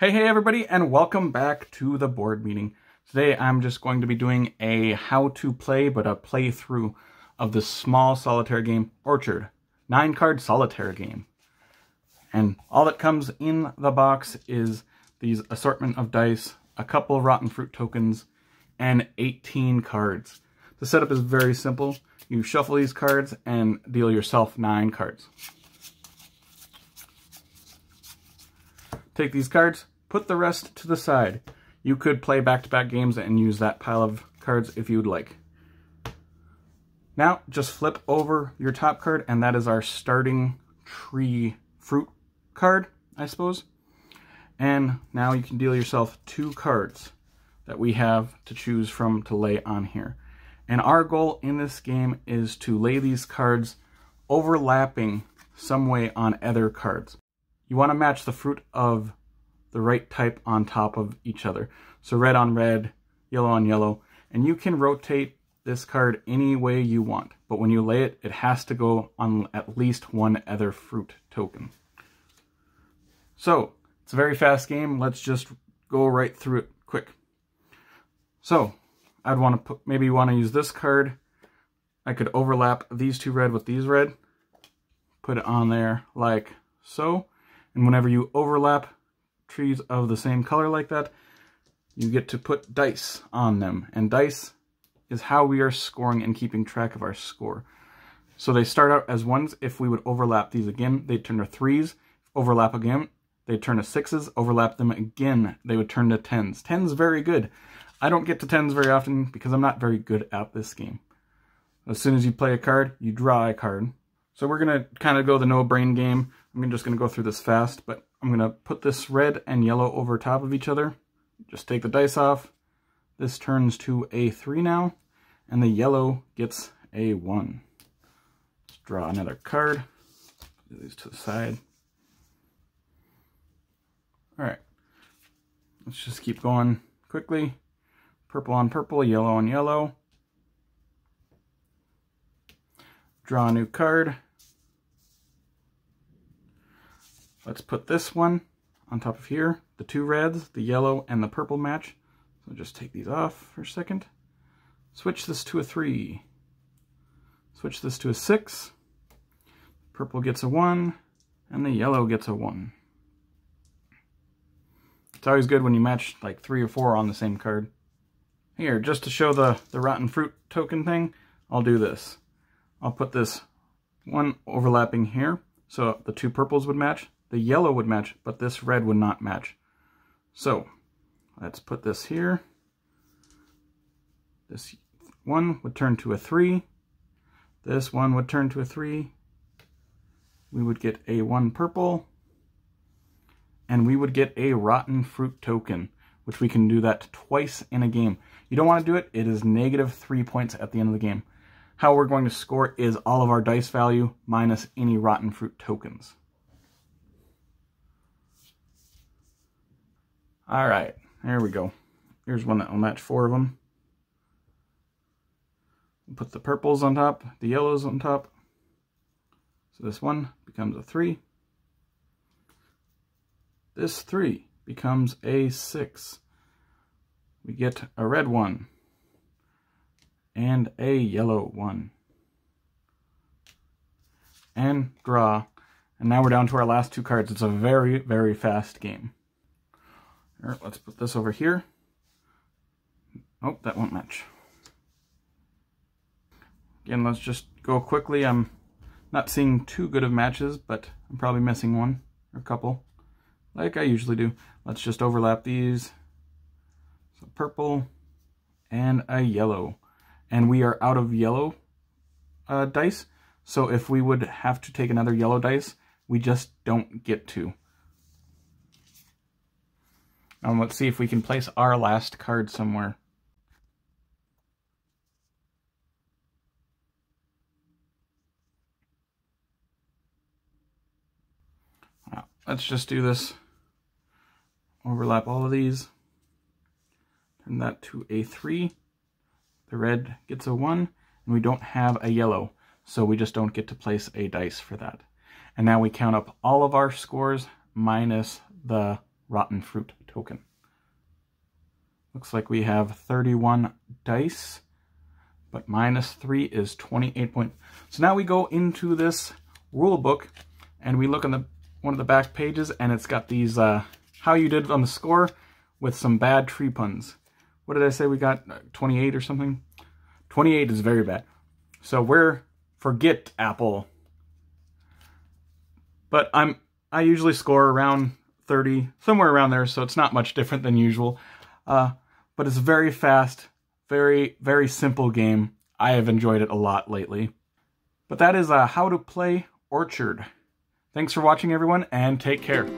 Hey, hey everybody, and welcome back to the board meeting. Today I'm just going to be doing a how to play, but a playthrough of this small solitaire game, Orchard. Nine card solitaire game. And all that comes in the box is these assortment of dice, a couple rotten fruit tokens, and 18 cards. The setup is very simple. You shuffle these cards and deal yourself nine cards. Take these cards, put the rest to the side. You could play back-to-back -back games and use that pile of cards if you would like. Now, just flip over your top card, and that is our starting tree fruit card, I suppose. And now you can deal yourself two cards that we have to choose from to lay on here. And our goal in this game is to lay these cards overlapping some way on other cards. You want to match the fruit of the right type on top of each other. So red on red, yellow on yellow, and you can rotate this card any way you want. But when you lay it, it has to go on at least one other fruit token. So, it's a very fast game. Let's just go right through it quick. So, I'd want to put, maybe want to use this card. I could overlap these two red with these red. Put it on there like so. And whenever you overlap trees of the same color like that, you get to put dice on them. And dice is how we are scoring and keeping track of our score. So they start out as ones. If we would overlap these again, they turn to threes. Overlap again, they turn to sixes. Overlap them again, they would turn to tens. Tens very good. I don't get to tens very often because I'm not very good at this game. As soon as you play a card, you draw a card. So we're going to kind of go the no-brain game. I'm just going to go through this fast, but I'm going to put this red and yellow over top of each other. Just take the dice off. This turns to a 3 now, and the yellow gets a 1. Let's draw another card. Put these to the side. Alright. Let's just keep going quickly. Purple on purple, yellow on yellow. Draw a new card. Let's put this one on top of here. The two reds, the yellow and the purple match. So just take these off for a second. Switch this to a three. Switch this to a six. Purple gets a one and the yellow gets a one. It's always good when you match like three or four on the same card. Here, just to show the, the rotten fruit token thing, I'll do this. I'll put this one overlapping here, so the two purples would match. The yellow would match, but this red would not match. So let's put this here. This one would turn to a 3. This one would turn to a 3. We would get a 1 purple. And we would get a rotten fruit token, which we can do that twice in a game. You don't want to do it. It is negative 3 points at the end of the game. How we're going to score is all of our dice value minus any rotten fruit tokens. All right, there we go. Here's one that will match four of them. put the purples on top, the yellows on top. So this one becomes a three. This three becomes a six. We get a red one and a yellow one. And draw. And now we're down to our last two cards. It's a very, very fast game. All right, let's put this over here. Oh, that won't match. Again, let's just go quickly. I'm not seeing too good of matches, but I'm probably missing one or a couple, like I usually do. Let's just overlap these. So purple and a yellow. And we are out of yellow uh, dice, so if we would have to take another yellow dice, we just don't get to. Um, let's see if we can place our last card somewhere. Let's just do this. Overlap all of these. Turn that to a 3. The red gets a 1. And we don't have a yellow. So we just don't get to place a dice for that. And now we count up all of our scores minus the rotten fruit token. Looks like we have 31 dice, but minus 3 is 28 points. So now we go into this rule book and we look on the one of the back pages and it's got these uh, how you did on the score with some bad tree puns. What did I say we got? 28 or something? 28 is very bad. So we're forget Apple. But I'm I usually score around 30, somewhere around there, so it's not much different than usual. Uh, but it's very fast, very, very simple game. I have enjoyed it a lot lately. But that is uh, how to play Orchard. Thanks for watching, everyone, and take care.